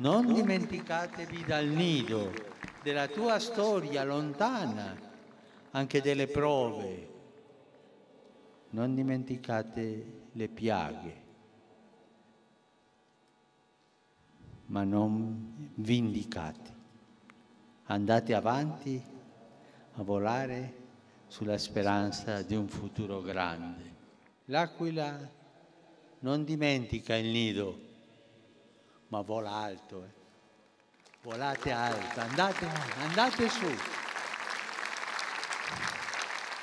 Non dimenticatevi dal nido, della tua storia lontana, anche delle prove. Non dimenticate le piaghe, ma non vindicate. Andate avanti a volare sulla speranza di un futuro grande. L'aquila non dimentica il nido, ma vola alto. Eh. Volate alto, andate, andate su.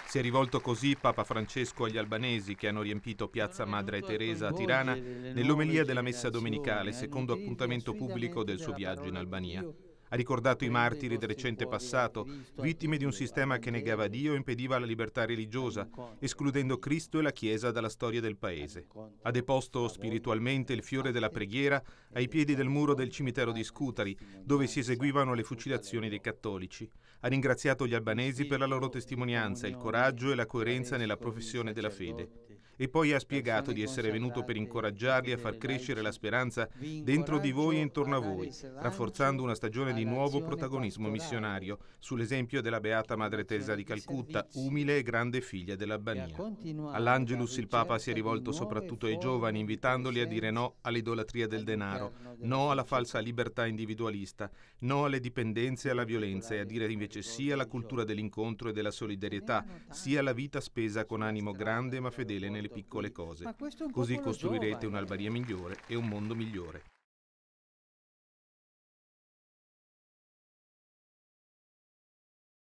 Si è rivolto così Papa Francesco agli albanesi che hanno riempito Piazza Madre Teresa a Tirana nell'omelia della messa domenicale, secondo appuntamento pubblico del suo viaggio in Albania. Ha ricordato i martiri del recente passato, vittime di un sistema che negava Dio e impediva la libertà religiosa, escludendo Cristo e la Chiesa dalla storia del paese. Ha deposto spiritualmente il fiore della preghiera ai piedi del muro del cimitero di Scutari, dove si eseguivano le fucilazioni dei cattolici. Ha ringraziato gli albanesi per la loro testimonianza, il coraggio e la coerenza nella professione della fede e poi ha spiegato di essere venuto per incoraggiarli a far crescere la speranza dentro di voi e intorno a voi, rafforzando una stagione di nuovo protagonismo missionario, sull'esempio della Beata Madre Teresa di Calcutta, umile e grande figlia dell'Albania. All'Angelus il Papa si è rivolto soprattutto ai giovani, invitandoli a dire no all'idolatria del denaro, no alla falsa libertà individualista, no alle dipendenze e alla violenza e a dire invece sì alla cultura dell'incontro e della solidarietà, sì alla vita spesa con animo grande ma fedele nelle piccole cose. Così costruirete un'Albania migliore e un mondo migliore.